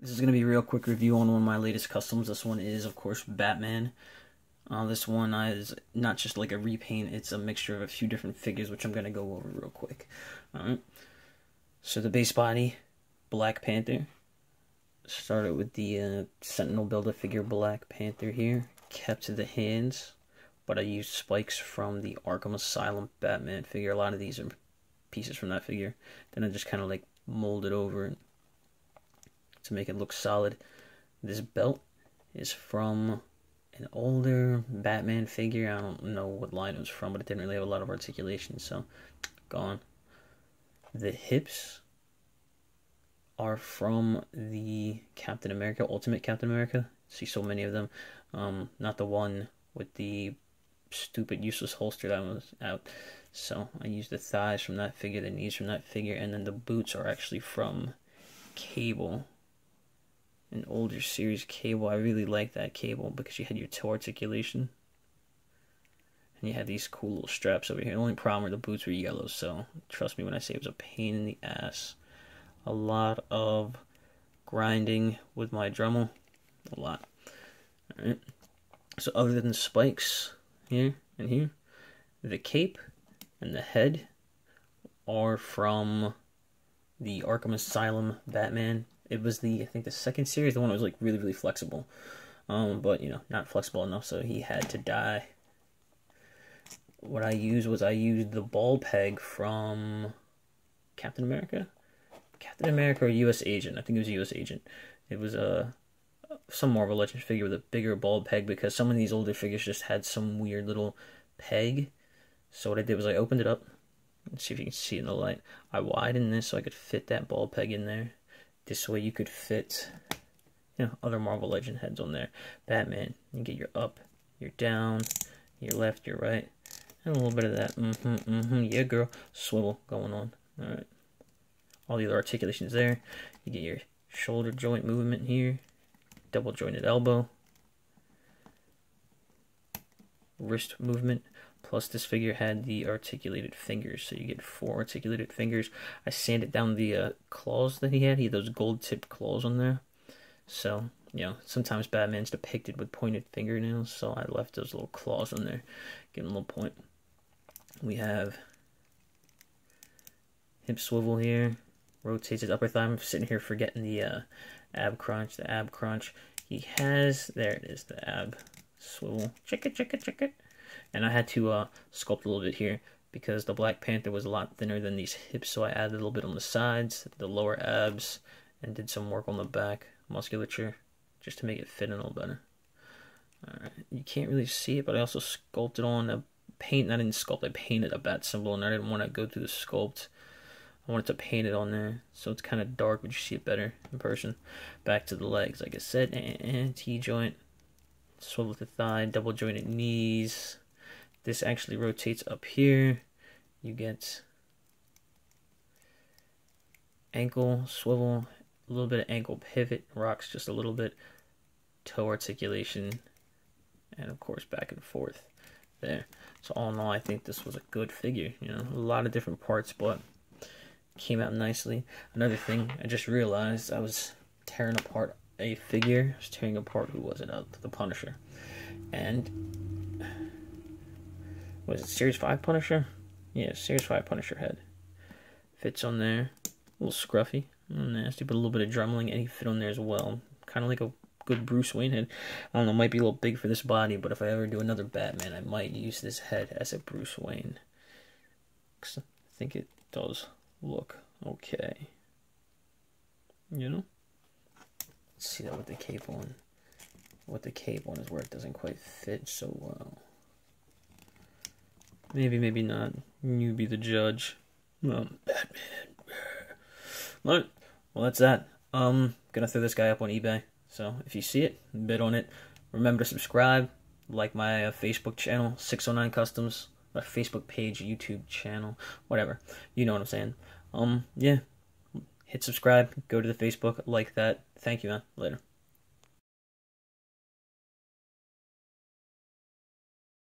This is going to be a real quick review on one of my latest customs. This one is, of course, Batman. Uh, this one is not just like a repaint, it's a mixture of a few different figures, which I'm going to go over real quick. Alright. So the base body, Black Panther. Started with the uh, Sentinel Build-A-Figure Black Panther here. Kept the hands, but I used spikes from the Arkham Asylum Batman figure. A lot of these are pieces from that figure. Then I just kind of like molded over to make it look solid. This belt is from an older Batman figure. I don't know what line it was from, but it didn't really have a lot of articulation, so gone. The hips are from the Captain America, Ultimate Captain America. See so many of them. Um, not the one with the stupid useless holster that was out. So I used the thighs from that figure, the knees from that figure, and then the boots are actually from Cable an older series cable. I really like that cable because you had your toe articulation. And you had these cool little straps over here. The only problem were the boots were yellow, so trust me when I say it was a pain in the ass. A lot of grinding with my Dremel. A lot. Alright. So other than spikes here and here, the cape and the head are from the Arkham Asylum Batman it was the I think the second series, the one that was like really really flexible, um, but you know not flexible enough, so he had to die. What I used was I used the ball peg from Captain America, Captain America or U.S. Agent. I think it was U.S. Agent. It was a some more of a legend figure with a bigger ball peg because some of these older figures just had some weird little peg. So what I did was I opened it up. Let's see if you can see it in the light. I widened this so I could fit that ball peg in there. This way you could fit you know, other Marvel Legend heads on there. Batman, you get your up, your down, your left, your right, and a little bit of that, mm-hmm, mm-hmm, yeah, girl, swivel going on. All right. All the other articulations there. You get your shoulder joint movement here, double jointed elbow, wrist movement, Plus, this figure had the articulated fingers, so you get four articulated fingers. I sanded down the uh, claws that he had. He had those gold-tipped claws on there. So, you know, sometimes Batman's depicted with pointed fingernails, so I left those little claws on there. Give him a little point. We have hip swivel here. Rotates his upper thigh. I'm sitting here forgetting the uh, ab crunch, the ab crunch. He has, there it is, the ab swivel. Check it, check it, check it. And I had to uh, sculpt a little bit here because the Black Panther was a lot thinner than these hips, so I added a little bit on the sides, the lower abs, and did some work on the back musculature just to make it fit in a little better. Alright, you can't really see it, but I also sculpted on a paint. I didn't sculpt, I painted a bat symbol, and I didn't want to go through the sculpt. I wanted to paint it on there, so it's kind of dark, but you see it better in person. Back to the legs, like I said, and T-joint, swivel the thigh, double jointed knees, this actually rotates up here. You get ankle swivel, a little bit of ankle pivot, rocks just a little bit, toe articulation, and of course back and forth there. So all in all, I think this was a good figure. You know, a lot of different parts, but came out nicely. Another thing, I just realized I was tearing apart a figure. Was tearing apart, who was it? The Punisher. And was it Series 5 Punisher? Yeah, Series 5 Punisher head. Fits on there. A little scruffy. Nasty, but a little bit of drumming, and he fit on there as well. Kind of like a good Bruce Wayne head. I don't know, might be a little big for this body, but if I ever do another Batman, I might use this head as a Bruce Wayne. I think it does look okay. You know? See that with the cape on. With the cape on is where it doesn't quite fit so well. Maybe, maybe not. You be the judge. Well, Batman. Well, that's that. Um, gonna throw this guy up on eBay. So if you see it, bid on it. Remember to subscribe, like my uh, Facebook channel, 609 Customs, my Facebook page, YouTube channel, whatever. You know what I'm saying. Um, yeah. Hit subscribe, go to the Facebook, like that. Thank you, man. Later.